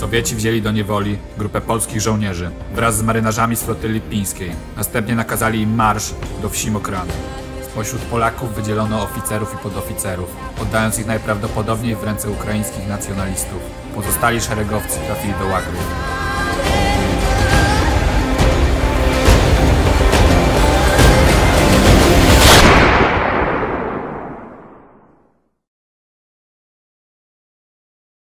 Sowieci wzięli do niewoli grupę polskich żołnierzy wraz z marynarzami z flotyli pińskiej. Następnie nakazali im marsz do wsi Mokrany. Spośród Polaków wydzielono oficerów i podoficerów, oddając ich najprawdopodobniej w ręce ukraińskich nacjonalistów. Pozostali szeregowcy trafili do łagrów.